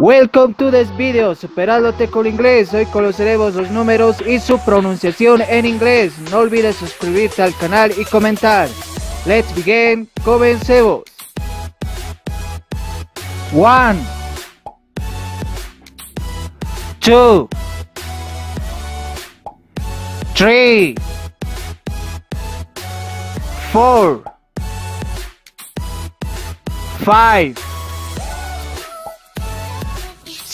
Welcome to this video, superándote con inglés. Hoy conoceremos los números y su pronunciación en inglés. No olvides suscribirte al canal y comentar. Let's begin. Comencemos. 1 2 3 4 5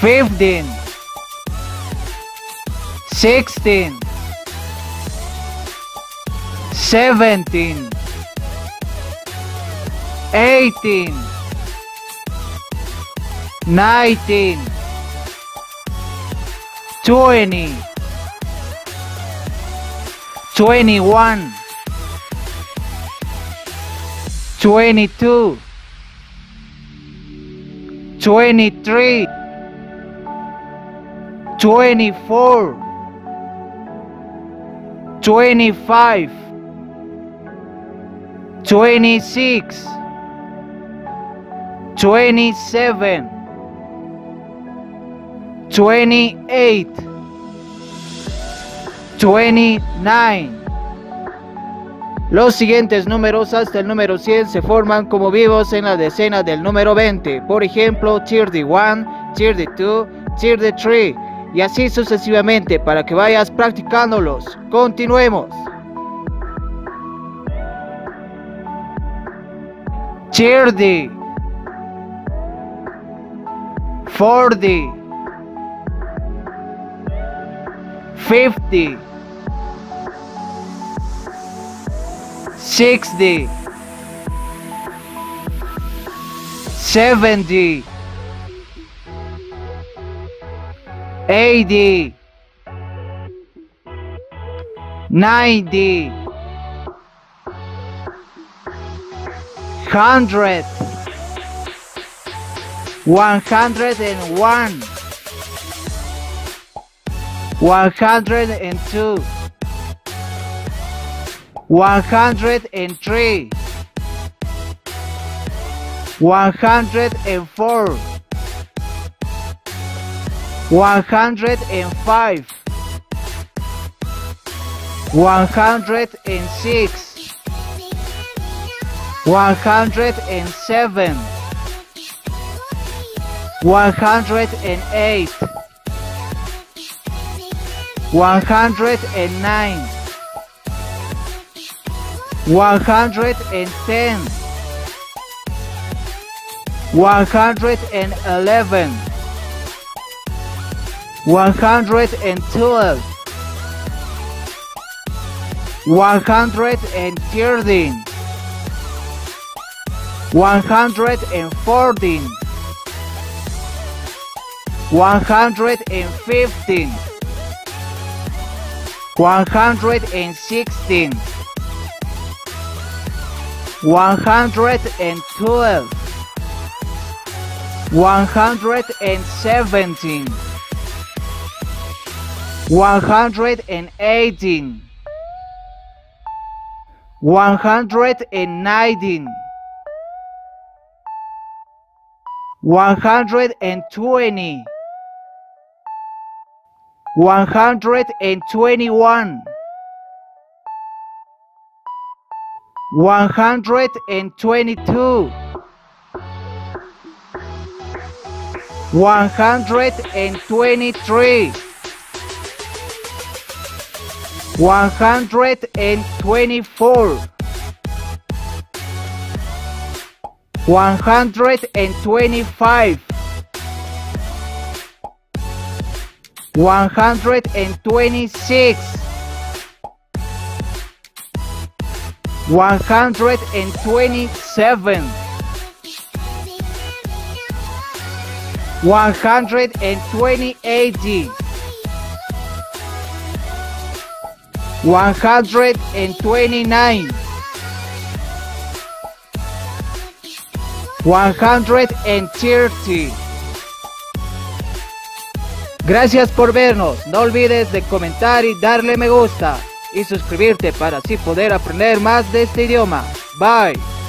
fifteen, sixteen, seventeen, eighteen, nineteen, twenty, twenty-one, twenty-two, twenty-three. 24 25 26 27 28 29 Los siguientes números hasta el número 100 se forman como vivos en la decena del número 20. Por ejemplo, 31, 32, 33 y así sucesivamente para que vayas practicándolos. Continuemos. Thirty, forty, fifty, sixty, seventy. Eighty, ninety, hundred, one hundred and one, one hundred and two, one hundred and three, one hundred and four one hundred and five, one hundred and six, one hundred and seven, one hundred and eight, one hundred and nine, one hundred and ten, one hundred and eleven one hundred and twelve, one hundred and thirteen, one hundred and fourteen, one hundred and fifteen, one hundred and sixteen, one hundred and twelve, one hundred and seventeen one hundred and eighteen, one hundred and nineteen, one hundred and twenty, one hundred and twenty-one, one hundred and twenty-two, one hundred and twenty-three. 124 125 126 127 128 129 130 Gracias por vernos, no olvides de comentar y darle me gusta y suscribirte para así poder aprender más de este idioma. Bye.